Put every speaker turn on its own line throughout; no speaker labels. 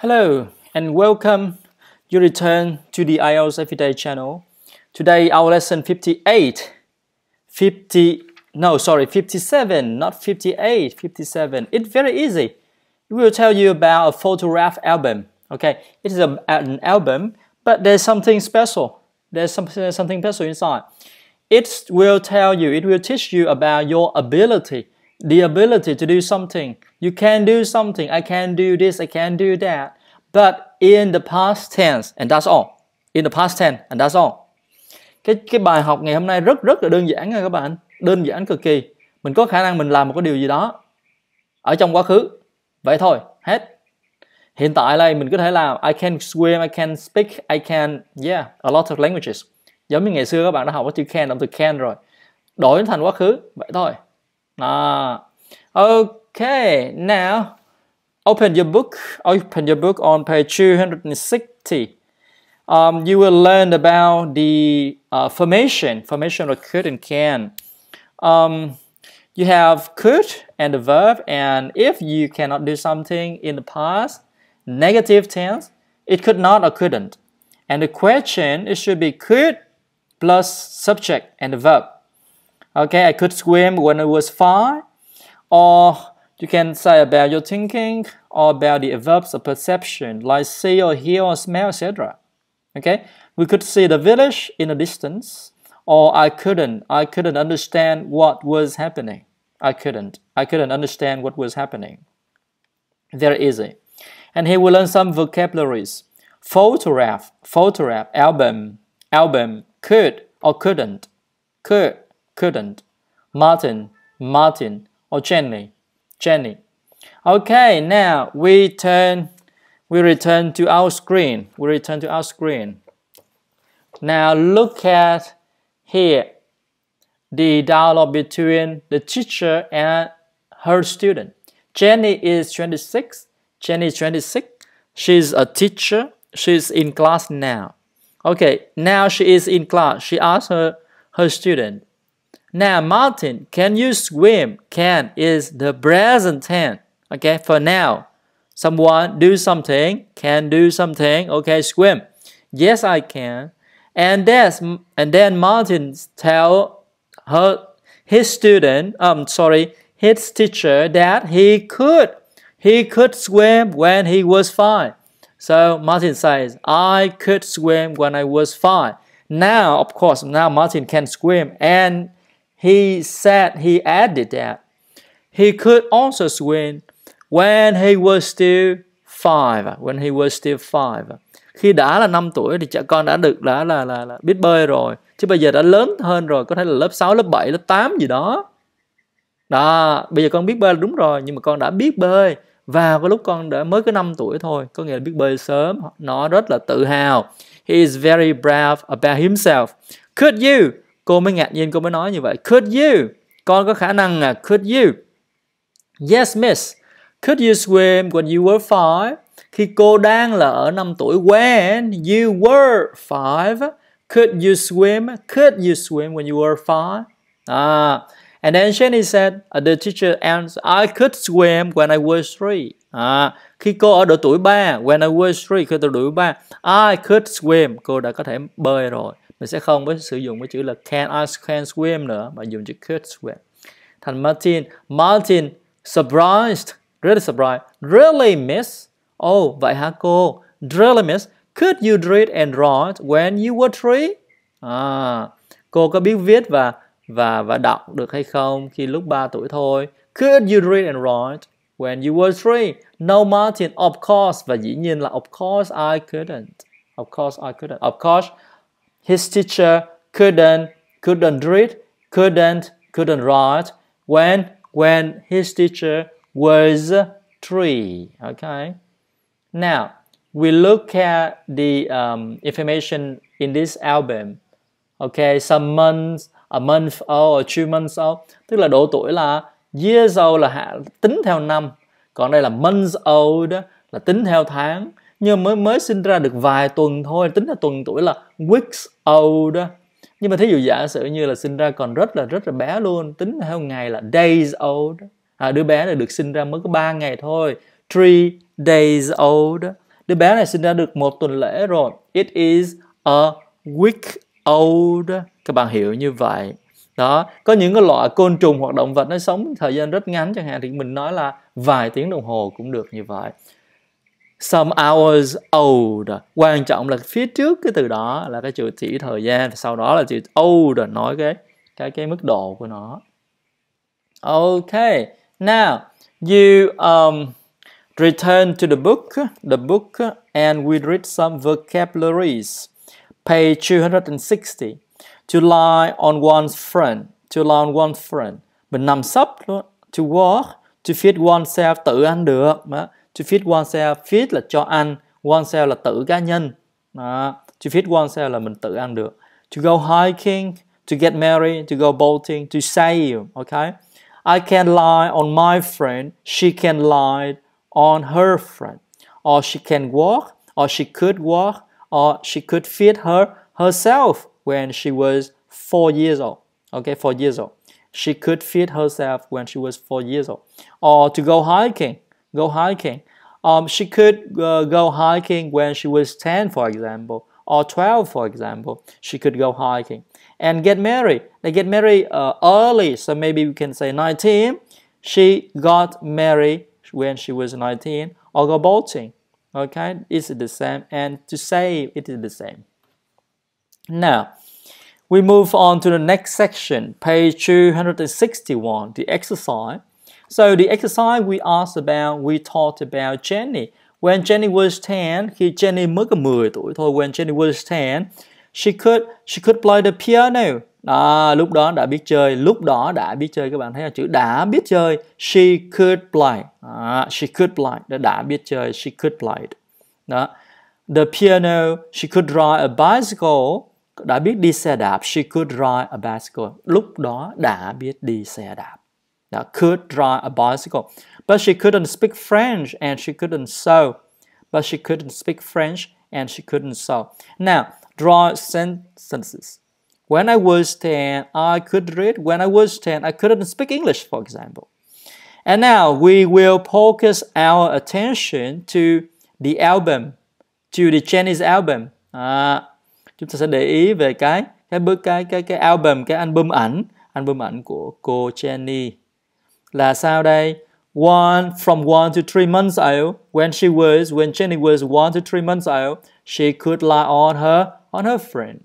Hello and welcome. You return to the IELTS Everyday channel. Today our lesson 58. 50 no sorry 57 not 58 57 it's very easy it will tell you about a photograph album okay it is a, an album but there's something special there's something, something special inside it will tell you it will teach you about your ability the ability to do something you can do something, i can do this, i can do that. But in the past tense, and that's all. In the past tense, and that's all. Cái cái bài học ngày hôm nay rất rất là đơn giản nha các bạn. Đơn giản cực kỳ. Mình có khả năng mình làm một cái điều gì đó ở trong quá khứ. Vậy thôi, hết. Hiện tại đây mình có thể làm, I can swim, I can speak, I can, yeah, a lot of languages. Giống như ngày xưa các bạn đã học cái chữ can, động từ can rồi. Đổi thành quá khứ, vậy thôi. À. okay now open your book open your book on page 260 um, you will learn about the uh, formation, formation of could and can. Um, you have could and the verb, and if you cannot do something in the past, negative tense, it could not or couldn't. And the question, it should be could plus subject and the verb. Okay, I could swim when I was five, or you can say about your thinking, or about the verbs of perception, like see or hear or smell, etc. Okay, we could see the village in the distance, or I couldn't. I couldn't understand what was happening. I couldn't. I couldn't understand what was happening. Very easy. And here we learn some vocabularies. Photograph, photograph, album, album, could or couldn't, could, couldn't, Martin, Martin, or Jenny, Jenny. Okay, now we turn we return to our screen. We return to our screen. Now look at here the dialogue between the teacher and her student. Jenny is 26. Jenny is 26. She's a teacher. She's in class now. Okay, now she is in class. She asks her, her student, Now, Martin, can you swim? Can is the present tense. Okay, for now someone do something, can do something, okay, swim. Yes, I can. And that's, and then Martin tell her his student, um, sorry, his teacher that he could, he could swim when he was five. So Martin says, I could swim when I was five. Now, of course, now Martin can swim, and he said he added that he could also swim When he was still five, when he was still five. Khi đã là 5 tuổi thì trẻ con đã được đã là, là là biết bơi rồi. Chứ bây giờ đã lớn hơn rồi, có thể là lớp 6, lớp 7, lớp 8 gì đó. Đó, bây giờ con biết bơi là đúng rồi, nhưng mà con đã biết bơi vào cái lúc con đã mới có 5 tuổi thôi, có nghĩa là biết bơi sớm, nó rất là tự hào. He is very proud about himself. Could you? Cô mới ngạc nhiên cô mới nói như vậy. Could you? Con có khả năng à? Could you? Yes, miss. Could you swim when you were five? Khi cô đang là ở 5 tuổi. When you were five. Could you swim? Could you swim when you were five? Ah. And then Jenny said, uh, the teacher answered, I could swim when I was three. À, khi cô ở độ tuổi 3, when I was three, khi tôi tuổi 3, I could swim. Cô đã có thể bơi rồi. Mình sẽ không có sử dụng cái chữ là can I can swim nữa, mà dùng chữ could swim. Thành Martin, Martin surprised Really surprised. Really, miss? Oh, vậy hả cô? Really, miss? Could you read and write when you were three? À, cô có biết viết và và và đọc được hay không khi lúc 3 tuổi thôi? Could you read and write when you were three? No, Martin, of course. Và dĩ nhiên là of course I couldn't. Of course I couldn't. Of course, his teacher couldn't couldn't read, couldn't couldn't write when when his teacher was three. Okay. Now we look at the um, information in this album. Okay, some months, a month old, or two months old. Tức là độ tuổi là years old là tính theo năm. Còn đây là months old là tính theo tháng. Nhưng mới mới sinh ra được vài tuần thôi, tính là tuần tuổi là weeks old. Nhưng mà thí dụ giả sử như là sinh ra còn rất là rất là bé luôn, tính theo ngày là days old à, đứa bé này được sinh ra mới có 3 ngày thôi three days old đứa bé này sinh ra được một tuần lễ rồi it is a week old các bạn hiểu như vậy. Đó có những cái loại côn trùng hoặc động vật nó sống thời gian rất ngắn chẳng hạn thì mình nói là vài tiếng đồng hồ cũng được như vậy some hours old. Quan trọng là phía trước cái từ đó là cái chữ chỉ thời gian sau đó là chữ old nói cái cái cái mức độ của nó. Okay now you um, return to the book the book and we read some vocabularies. Page 260 to lie on one's front to lie on one's front mình nằm sấp luôn to walk to feed oneself tự ăn được. Mà. To feed oneself feed là cho ăn oneself là tự cá nhân đó. to feed oneself là mình tự ăn được to go hiking to get married to go boating to sail okay I can lie on my friend she can lie on her friend or she can walk or she could walk or she could feed her herself when she was four years old. Okay, four years old. She could feed herself when she was four years old. Or to go hiking, go hiking. Um, she could uh, go hiking when she was 10, for example, or 12, for example. She could go hiking. And get married. They get married uh, early, so maybe we can say 19. She got married when she was 19, or go boating. Okay, it's the same. And to say it is the same. Now, we move on to the next section, page 261, the exercise. So the exercise we asked about, we talked about Jenny. When Jenny was 10, khi Jenny mới có 10 tuổi thôi, when Jenny was 10, she could she could play the piano. À, lúc đó đã biết chơi, lúc đó đã biết chơi các bạn thấy là chữ đã biết chơi. She could play. À, she could play, đã, đã biết chơi, she could play. Đó. The piano, she could ride a bicycle đã biết đi xe đạp she could ride a bicycle lúc đó đã biết đi xe đạp đã could ride a bicycle but she couldn't speak French and she couldn't sew. But she couldn't speak French and she couldn't sew. Now draw sentences. When I was 10 I could read. When I was 10 I couldn't speak English for example. And now we will focus our attention to the album to the Chinese album. Uh, chúng ta sẽ để ý về cái cái cái cái cái album cái album ảnh album ảnh của cô Jenny là sao đây? One from one to three months old. When she was when Jenny was one to three months old she could lie on her on her friend.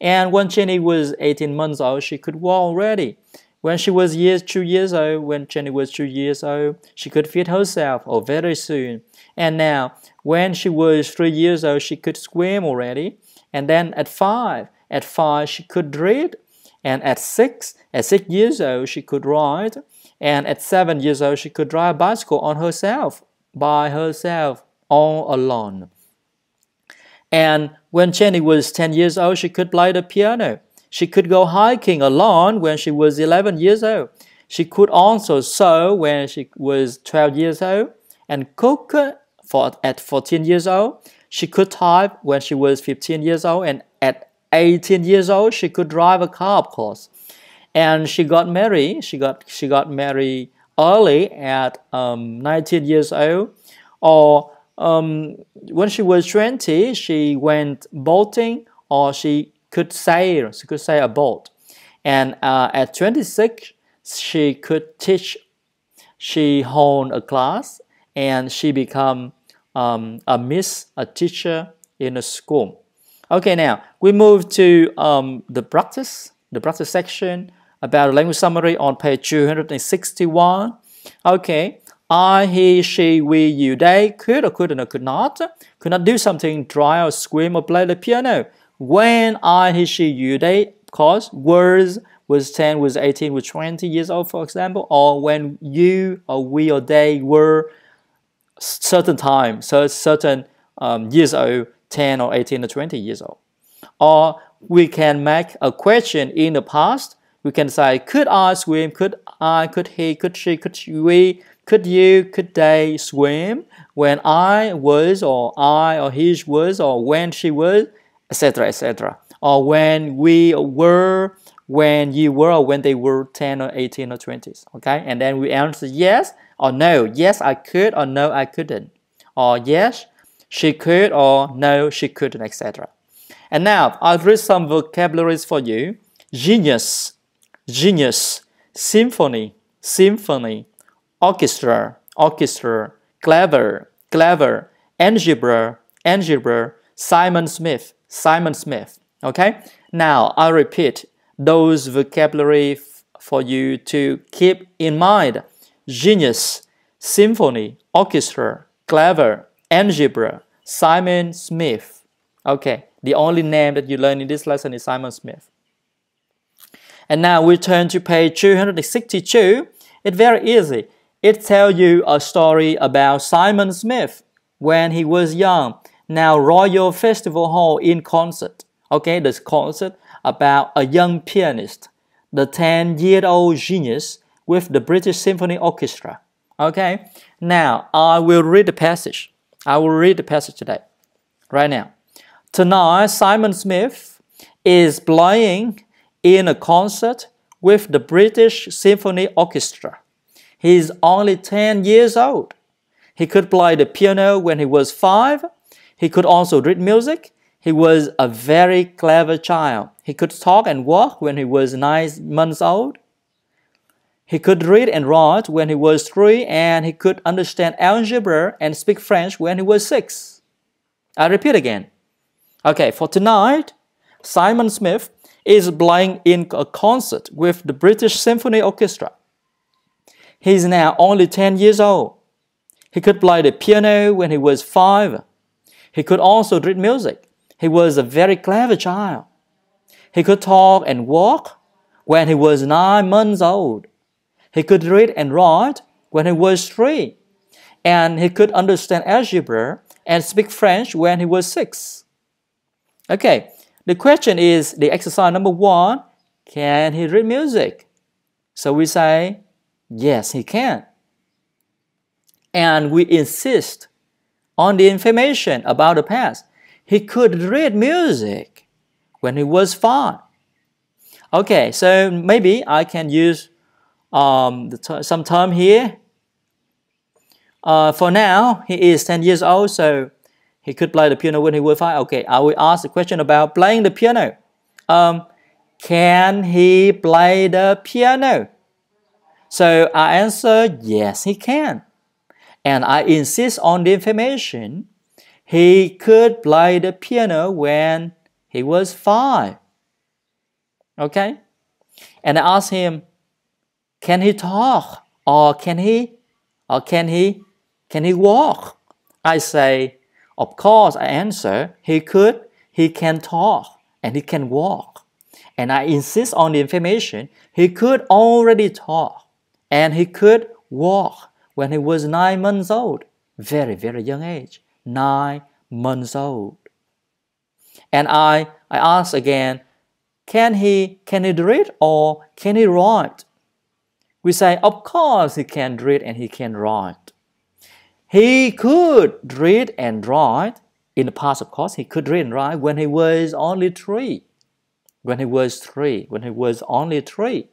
And when Jenny was 18 months old she could walk already. When she was years two years old when Jenny was two years old she could feed herself or oh, very soon. And now when she was three years old she could swim already. And then at five, at five she could read. And at six, at six years old she could ride. And at seven years old she could drive a bicycle on herself, by herself, all alone. And when Jenny was 10 years old, she could play the piano. She could go hiking alone when she was 11 years old. She could also sew when she was 12 years old and cook for, at 14 years old. She could type when she was 15 years old, and at 18 years old, she could drive a car, of course. And she got married. She got she got married early at um, 19 years old, or um, when she was 20, she went boating, or she could sail. She could sail a boat. And uh, at 26, she could teach. She honed a class, and she become um, a miss, a teacher in a school. Okay, now we move to um, the practice, the practice section about language summary on page 261. Okay, I, he, she, we, you, they could or couldn't or could not, could not do something, dry or scream or play the piano. When I, he, she, you, they, of course, words was 10, was 18, was 20 years old, for example, or when you or we or they were certain time, so certain um, years old, 10 or 18 or 20 years old. Or we can make a question in the past. We can say, could I swim? Could I? Could he? Could she? Could we? Could you? Could they swim when I was, or I, or he was, or when she was, etc., etc. Or when we were, when you were, or when they were 10 or 18 or 20s. Okay, and then we answer yes or no. Yes, I could, or no, I couldn't. Or yes, she could or no, she couldn't, etc. And now I'll read some vocabularies for you. Genius, genius, symphony, symphony, orchestra, orchestra, clever, clever, algebra, algebra, Simon Smith, Simon Smith. Okay? Now I'll repeat those vocabulary for you to keep in mind. Genius, symphony, orchestra, clever, algebra, Simon Smith. Okay, the only name that you learn in this lesson is Simon Smith. And now we turn to page 262. It's very easy. It tells you a story about Simon Smith when he was young. Now Royal Festival Hall in concert. Okay, this concert about a young pianist, the 10-year-old genius with the British Symphony Orchestra. Okay, now I will read the passage. I will read the passage today, right now. Tonight, Simon Smith is playing in a concert with the British Symphony Orchestra. He is only 10 years old. He could play the piano when he was five. He could also read music. He was a very clever child. He could talk and walk when he was nine months old. He could read and write when he was three, and he could understand algebra and speak French when he was six. I repeat again. Okay, for tonight, Simon Smith is playing in a concert with the British Symphony Orchestra. He is now only 10 years old. He could play the piano when he was five. He could also read music. He was a very clever child. He could talk and walk when he was nine months old. He could read and write when he was three, and he could understand algebra and speak French when he was six. Okay, the question is the exercise number one can he read music? So we say, yes, he can. And we insist on the information about the past. He could read music when he was five. Okay, so maybe I can use um, some time here. Uh, for now, he is 10 years old, so he could play the piano when he was 5. Okay, I will ask the question about playing the piano. Um, can he play the piano? So I answer, yes, he can. And I insist on the information. He could play the piano when he was 5. Okay? And I ask him, can he talk? Or can he? Or can he? Can he walk? I say, of course, I answer, he could, he can talk, and he can walk. And I insist on the information, he could already talk, and he could walk when he was nine months old. Very, very young age, nine months old. And I, I ask again, can he, can he read or can he write? We say, of course he can read and he can write. He could read and write. In the past, of course, he could read and write when he was only three. When he was three. When he was only three.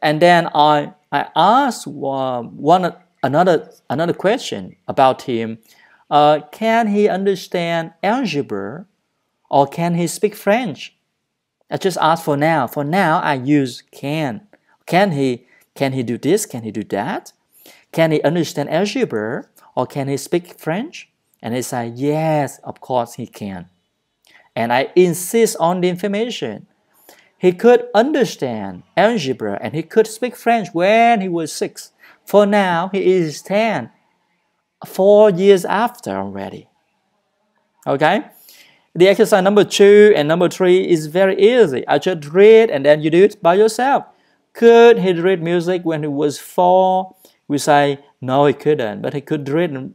And then I, I asked um, one another another question about him. Uh, can he understand algebra, or can he speak French? I just asked for now. For now, I use can. Can he, can he do this? Can he do that? Can he understand algebra? Or can he speak French? And he said, yes, of course he can. And I insist on the information. He could understand algebra and he could speak French when he was six. For now, he is 10, four years after already. Okay? The exercise number two and number three is very easy. I just read and then you do it by yourself. Could he read music when he was four? We say, no, he couldn't, but he could read,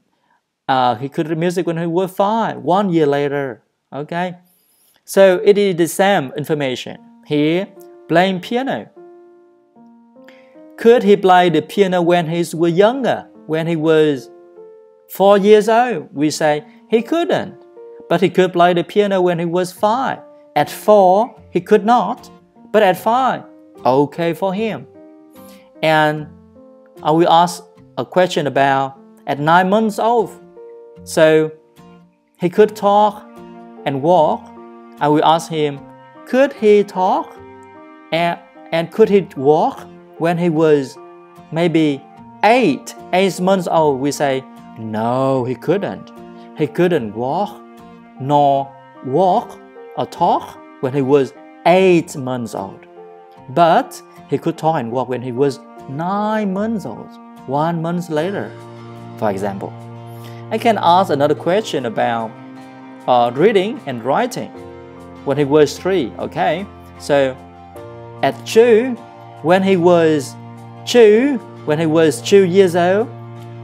uh, he could read music when he was five, one year later, okay? So it is the same information. Here, playing piano. Could he play the piano when he was younger, when he was four years old? We say he couldn't, but he could play the piano when he was five. At four, he could not, but at five, okay for him. And I will ask a question about at nine months old, So he could talk and walk. I will ask him, could he talk and, and could he walk when he was maybe eight, eight months old? We say, no, he couldn't. He couldn't walk nor walk or talk when he was eight months old. But he could talk and walk when he was nine months old, one month later, for example. I can ask another question about uh, reading and writing when he was three, okay? So at two, when he was two, when he was two years old,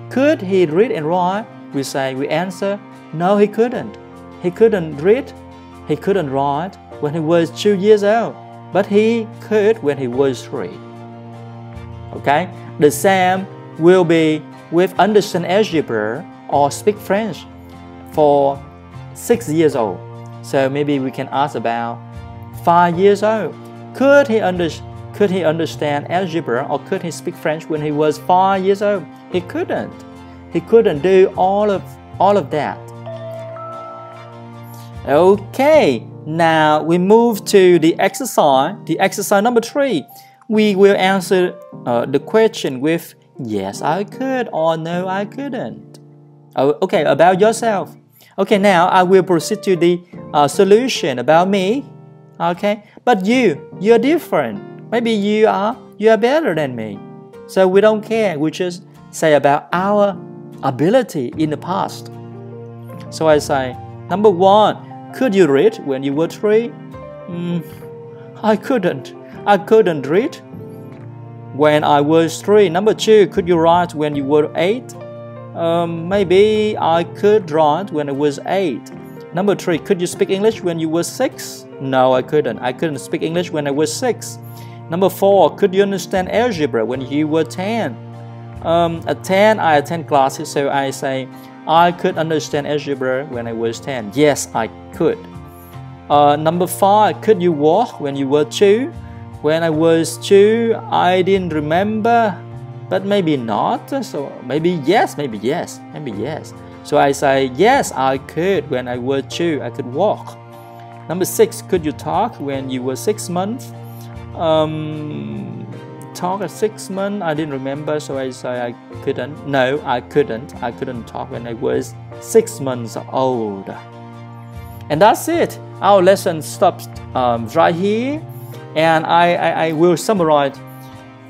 could he read and write? We say, we answer, no, he couldn't. He couldn't read, he couldn't write when he was two years old, but he could when he was three. Okay, the same will be with understand algebra or speak French for six years old. So maybe we can ask about five years old. Could he, under, could he understand algebra or could he speak French when he was five years old? He couldn't. He couldn't do all of all of that. Okay, now we move to the exercise. The exercise number three. We will answer uh, the question with yes, I could or no, I couldn't. Oh, okay, about yourself. Okay, now I will proceed to the uh, solution about me. Okay, but you, you're different. Maybe you are you are better than me. So we don't care. We just say about our ability in the past. So I say, number one, could you read when you were three? Mm, I couldn't. I couldn't read when I was three. Number two, could you write when you were eight? Um, maybe I could write when I was eight. Number three, could you speak English when you were six? No, I couldn't. I couldn't speak English when I was six. Number four, could you understand algebra when you were 10? Um, at 10, I attend classes, so I say, I could understand algebra when I was 10. Yes, I could. Uh, number five, could you walk when you were two? When I was two, I didn't remember, but maybe not. So maybe yes, maybe yes, maybe yes. So I say, yes, I could. When I was two, I could walk. Number six, could you talk when you were six months? Um, talk at six months, I didn't remember, so I say I couldn't. No, I couldn't. I couldn't talk when I was six months old. And that's it. Our lesson stops um, right here. And I, I, I will summarize.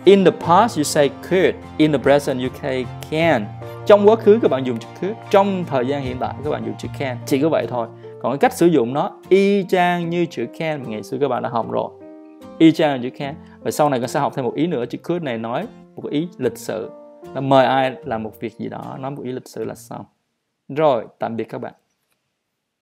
In the past, you say could. In the present, you say can. Trong quá khứ các bạn dùng chữ could. Trong thời gian hiện tại các bạn dùng chữ can. Chỉ có vậy thôi. Còn cái cách sử dụng nó y chang như chữ can mà ngày xưa các bạn đã học rồi. Y chang như chữ can. Và sau này con sẽ học thêm một ý nữa. Chữ could này nói một ý lịch sự. Là mời ai làm một việc gì đó, nói một ý lịch sự là xong. Rồi, tạm biệt các bạn.